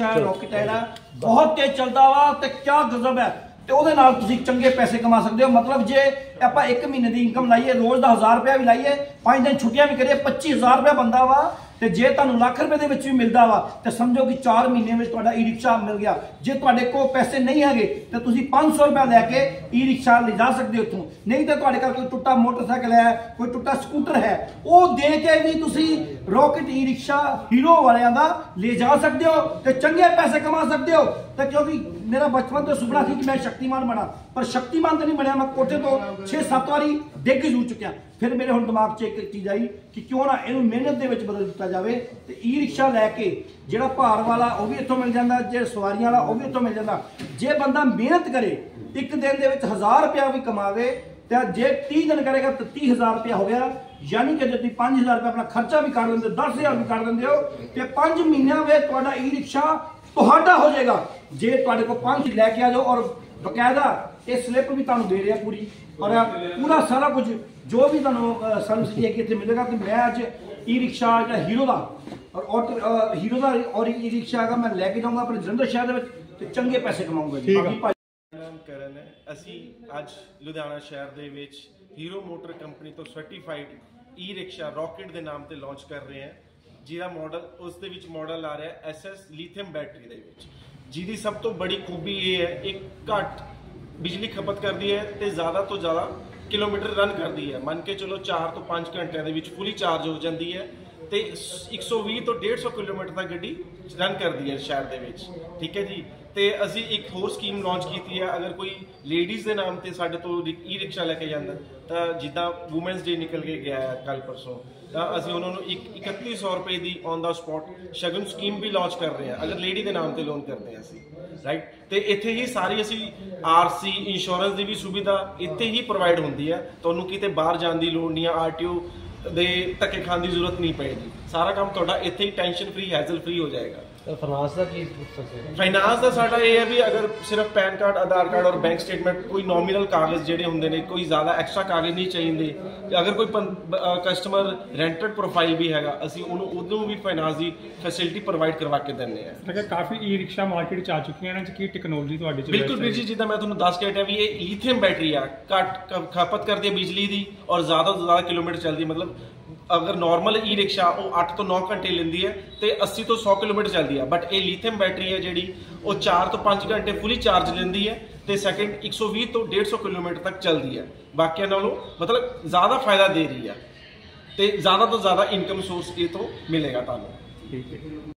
Rickshaw rocket ਹੈ। ਜਿਹੜਾ ਬਹੁਤ ਤੇਜ਼ ਚੱਲਦਾ ਵਾ ਤੇ ਕਿਆ ਗਜ਼ਬ ਹੈ। ਤੇ ਉਹਦੇ ਨਾਲ ਤੁਸੀਂ ਚੰਗੇ ਪੈਸੇ ਕਮਾ ਸਕਦੇ ਹੋ। ਮਤਲਬ ਜੇ ਆਪਾਂ 1 ਮਹੀਨੇ ਦੀ ਇਨਕਮ ਲਾਈਏ ਰੋਜ਼ ਦਾ 1000 ਰੁਪਇਆ ਵੀ ਲਾਈਏ 5 ਦਿਨ ਛੁੱਟੀਆਂ ਵੀ ਕਰੀਏ 25000 ਰੁਪਇਆ ਬੰਦਾ ਵਾ ਤੇ ਜੇ ਤੁਹਾਨੂੰ ਲੱਖ ਰੁਪਏ ਦੇ ਵਿੱਚ ਵੀ ਮਿਲਦਾ ਵਾ, ਤੇ ਸਮਝੋ ਕਿ 4 ਮਹੀਨੇ ਵਿੱਚ ਤੁਹਾਡਾ ਈ ਰਿਕਸ਼ਾ ਮਿਲ ਗਿਆ। ਜੇ ਤੁਹਾਡੇ ਕੋਲ ਪੈਸੇ ਨਹੀਂ ਹੈਗੇ, ਤੇ ਤੁਸੀਂ 500 ਰੁਪਏ ਲੈ ਕੇ ਈ ਰਿਕਸ਼ਾ ਲਿਜਾ ਸਕਦੇ ਹੋ ਉੱਥੋਂ ਨਹੀਂ ਤਾਂ ਤੁਹਾਡੇ ਕੋਲ ਕੋਈ ਟੁੱਟਾ ਮੋਟਰਸਾਈਕਲ ਹੈ, ਕੋਈ ਟੁੱਟਾ ਸਕੂਟਰ ਹੈ, ਉਹ ਦੇ ਕੇ ਵੀ ਤੁਸੀਂ ਰੌਕਟ ਈ ਰਿਕਸ਼ਾ ਹੀਰੋ ਵਾਲਿਆਂ ਦਾ ਲੈ ਜਾ ਸਕਦੇ ਹੋ ਤੇ ਚੰਗੇ ਪੈਸੇ ਕਮਾ ਸਕਦੇ ਹੋ। ਤੇ ਕਿਉਂਕਿ ਮੇਰਾ ਬਚਪਨ ਤੋਂ ਸੁਪਨਾ ਸੀ ਕਿ ਮੈਂ ਸ਼ਕਤੀਮਾਨ ਬਣਾ, ਪਰ ਸ਼ਕਤੀਮਾਨ ਤਾਂ ਨਹੀਂ ਬਣਿਆ, ਮੈਂ ਕੋਠੇ ਤੋਂ 6-7 ਵਾਰੀ ਡਿੱਗ ਜੂ ਚੁੱਕਿਆ। ਫਿਰ ਮੇਰੇ ਹੁਣ ਦਿਮਾਗ 'ਚ ਇੱਕ ਚੀਜ਼ ਆਈ ਕਿ ਕਿਉਂ ਨਾ ਇਹਨੂੰ ਮਿਹਨਤ ਦੇ ਵਿੱਚ ਬਦਲ ਦਿੱਤਾ ਜਾਵੇ ਤੇ ਈ ਰਿਕਸ਼ਾ ਲੈ ਕੇ ਜਿਹੜਾ ਭਾਰ ਵਾਲਾ ਉਹ ਵੀ ਇੱਥੋਂ ਮਿਲ ਜਾਂਦਾ ਜੇ ਸਵਾਰੀਆਂ ਵਾਲਾ ਉਹ ਵੀ ਇੱਥੋਂ ਮਿਲ ਜਾਂਦਾ। ਜੇ ਬੰਦਾ ਮਿਹਨਤ ਕਰੇ, ਇੱਕ ਦਿਨ ਦੇ ਵਿੱਚ 1000 ਰੁਪਇਆ ਵੀ ਕਮਾਵੇ, ਤੇ ਜੇ 30 ਦਿਨ ਕਰੇਗਾ ਤਾਂ 30000 ਰੁਪਇਆ ਹੋ ਗਿਆ। ਯਾਨੀ ਕਿ ਜੇ ਤੁਸੀਂ 5000 ਰੁਪਏ ਆਪਣਾ ਖਰਚਾ ਵੀ ਕੱਢ ਦਿੰਦੇ 10000 ਵੀ ਕਰ ਦਿੰਦੇ ਹੋ, ਤੇ 5 ਮਹੀਨਿਆਂ ਵਿੱਚ ਤੁਹਾਡਾ ਈ ਰਿਕਸ਼ਾ ਤੁਹਾਡਾ ਹੋ ਜਾਏਗਾ। ਜੇ ਤੁਹਾਡੇ ਕੋਲ 5 ਲੈ ਕੇ ਆ ਜਾਓ ਔਰ ਬਕਾਇਦਾ ਇਹ ਸਲਿੱਪ ਵੀ ਤੁਹਾਨੂੰ ਦੇ ਰਿਹਾ ਪੂਰੀ। ਔਰ ਪੂਰਾ ਸਾਰਾ ਕੁਝ ਜੋ ਵੀ ਤੁਹਾਨੂੰ ਸਰਵਿਸ ਹੈ ਕਿ ਇੱਥੇ ਮਿਲੇਗਾ ਤੇ ਮੈਂ ਅੱਜ ਈ ਰਿਕਸ਼ਾ ਜਿਹੜਾ ਹੀਰੋ ਦਾ ਔਰ ਆਟੋ ਹੀਰੋ ਦਾ ਔਰ ਈ ਰਿਕਸ਼ਾ ਹੈਗਾ ਮੈਂ ਲੈ ਕੇ ਜਾਊਂਗਾ ਆਪਣੇ ਜਲੰਧਰ ਸ਼ਹਿਰ ਦੇ ਵਿੱਚ ਤੇ ਚੰਗੇ ਪੈਸੇ ਕਮਾਊਂਗਾ ਜੀ। ਬਾਕੀ ਨਾਮ ਕਰਨ ਹੈ। ਅਸੀਂ ਅੱਜ ਲੁਧਿਆਣਾ ਸ਼ਹਿਰ ਦੇ ਵਿੱਚ ਹੀਰੋ ਮੋਟਰ ਕੰਪਨੀ ਤੋਂ ਸਰਟੀਫਾਈਡ ਈ ਰਿਕਸ਼ਾ ਰਾਕਟ ਦੇ ਨਾਮ ਤੇ ਲਾਂਚ ਕਰ ਰਹੇ ਹਾਂ। ਜਿਹਦਾ ਮਾਡਲ ਉਸ ਦੇ ਵਿੱਚ ਮਾਡਲ ਆ ਰਿਹਾ SS ਲਿਥੀਅਮ ਬੈਟਰੀ ਦੇ ਵਿੱਚ। ਜਿਹਦੀ ਸਭ ਤੋਂ ਬੜੀ ਖੂਬੀ ਇਹ ਹੈ, ਇੱਕ ਘੱਟ ਬਿਜਲੀ ਖਪਤ ਕਰਦੀ ਹੈ ਤੇ ਜ਼ਿਆਦਾ ਤੋਂ ਜ਼ਿਆਦਾ ਕਿਲੋਮੀਟਰ ਰਨ ਕਰਦੀ ਹੈ। ਮੰਨ ਕੇ ਚਲੋ 4 ਤੋਂ 5 ਘੰਟਿਆਂ ਦੇ ਵਿੱਚ ਫੁੱਲੀ ਚਾਰਜ ਹੋ ਜਾਂਦੀ ਹੈ ਤੇ 120 ਤੋਂ 150 ਕਿਲੋਮੀਟਰ ਤੱਕ ਗੱਡੀ ਰਨ ਕਰਦੀ ਹੈ ਸ਼ਹਿਰ ਦੇ ਵਿੱਚ। ਠੀਕ ਹੈ ਜੀ? ਤੇ ਅਸੀਂ ਇੱਕ ਹੋਰ ਸਕੀਮ ਲਾਂਚ ਕੀਤੀ ਹੈ। ਅਗਰ ਕੋਈ ਲੇਡੀਜ਼ ਦੇ ਨਾਮ ਤੇ ਸਾਡੇ ਤੋਂ ਈ ਰਿਕਸ਼ਾ ਲੈ ਕੇ ਜਾਂਦਾ, ਤਾਂ ਜਿੱਦਾਂ ਔਮਨਸ ਡੇ ਨਿਕਲ ਕੇ ਗਿਆ ਹੈ ਕੱਲ ਪਰਸੋਂ, ਤਾਂ ਅਸੀਂ ਉਹਨਾਂ ਨੂੰ ਇੱਕ 3100 ਰੁਪਏ ਦੀ ਔਨ ਦਾ ਸਪੌਟ ਸ਼ਗਨ ਸਕੀਮ ਵੀ ਲਾਂਚ ਕਰ ਰਹੇ ਹਾਂ, ਅਗਰ ਲੇਡੀ ਦੇ ਨਾਮ ਤੇ ਲੋਨ ਕਰਦੇ ਹਾਂ ਅਸੀਂ ਰਾਈਟ ਤੇ ਇੱਥੇ ਹੀ ਸਾਰੀ ਅਸੀਂ ਆਰਸੀ ਇੰਸ਼ੋਰੈਂਸ ਦੀ ਵੀ ਸੁਵਿਧਾ ਇੱਥੇ ਹੀ ਪ੍ਰੋਵਾਈਡ ਹੁੰਦੀ ਹੈ। ਤੁਹਾਨੂੰ ਕਿਤੇ ਬਾਹਰ ਜਾਣ ਦੀ ਲੋੜ ਨਹੀਂ ਆ ਆਰਟੀਓ ਦੇ ਧੱਕੇ ਖਾਣ ਦੀ ਜ਼ਰੂਰਤ ਨਹੀਂ ਪਏਗੀ। ਸਾਰਾ ਕੰਮ ਤੁਹਾਡਾ ਇੱਥੇ ਹੀ ਟੈਨਸ਼ਨ ਫ੍ਰੀ ਹੈਜ਼ਲ ਫ੍ਰੀ ਹੋ ਜਾਏਗਾ। ਫਾਈਨਾਂਸ ਦਾ ਕੀ ਪ੍ਰੋਸੈਸ ਹੈ ਫਾਈਨਾਂਸ ਦਾ ਸਾਡਾ ਇਹ ਹੈ ਵੀ ਅਗਰ ਸਿਰਫ ਪੈਨ ਕਾਰਡ ਆਧਾਰ ਕਾਰਡ ਔਰ ਬੈਂਕ ਸਟੇਟਮੈਂਟ ਕੋਈ ਨੋਮੀਨਲ ਕਾਗਜ਼ ਜਿਹੜੇ ਹੁੰਦੇ ਨੇ ਕੋਈ ਜ਼ਿਆਦਾ ਐਕਸਟਰਾ ਕਾਗਜ਼ ਨਹੀਂ ਚਾਹੀਦੇ। ਤੇ ਅਗਰ ਕੋਈ ਕਸਟਮਰ ਰੈਂਟਡ ਪ੍ਰੋਫਾਈਲ ਵੀ ਹੈਗਾ ਅਸੀਂ ਉਹਨੂੰ ਉਹਨੂੰ ਵੀ ਫਾਈਨਾਂਸ ਦੀ ਫੈਸਿਲਿਟੀ ਪ੍ਰੋਵਾਈਡ ਕਰਵਾ ਕੇ ਦਿੰਦੇ ਆ ਮੈਂ ਕਿਹਾ ਕਾਫੀ ਈ ਰਿਕਸ਼ਾ ਮਾਰਕੀਟ ਚ ਆ ਚੁੱਕੀਆਂ ਨੇ ਕੀ ਟੈਕਨੋਲੋਜੀ ਤੁਹਾਡੇ ਚ ਬਿਲਕੁਲ ਵੀਰ ਜੀ ਜਿੱਦਾਂ ਮੈਂ ਤੁਹਾਨੂੰ ਦੱਸ ਕੇ ਹਟਿਆ ਵੀ ਇਹ ਲਿਥੀਅਮ ਬੈਟਰੀ ਆ ਘੱਟ ਖਪਤ ਕਰਦੀ ਹੈ ਬਿਜਲੀ ਦੀ ਔਰ ਜ਼ਿਆਦਾ ਤੋਂ ਜ਼ਿਆਦਾ ਕਿਲੋਮੀਟਰ ਚੱਲਦੀ ਮਤਲਬ ਅਗਰ ਨਾਰਮਲ ਈ ਰਿਕਸ਼ਾ ਉਹ 8 ਤੋਂ 9 ਘੰਟੇ ਲੈਂਦੀ ਹੈ ਤੇ 80 ਤੋਂ 100 ਕਿਲੋਮੀਟਰ ਚੱਲਦੀ ਹੈ। ਬਟ ਇਹ ਲਿਥੀਅਮ ਬੈਟਰੀ ਹੈ ਜਿਹੜੀ, ਉਹ 4 ਤੋਂ 5 ਘੰਟੇ ਫੁੱਲੀ ਚਾਰਜ ਲੈਂਦੀ ਹੈ ਤੇ ਸੈਕਿੰਡ 120 ਤੋਂ 150 ਕਿਲੋਮੀਟਰ ਤੱਕ ਚੱਲਦੀ ਹੈ। ਬਾਕੀਆਂ ਨਾਲੋਂ ਮਤਲਬ ਜ਼ਿਆਦਾ ਫਾਇਦਾ ਦੇ ਰਹੀ ਹੈ ਤੇ ਜ਼ਿਆਦਾ ਤੋਂ ਜ਼ਿਆਦਾ ਇਨਕਮ ਸੋਰਸ ਇਹ ਤੋਂ ਮਿਲੇਗਾ ਤੁਹਾਨੂੰ। ਠੀਕ ਹੈ।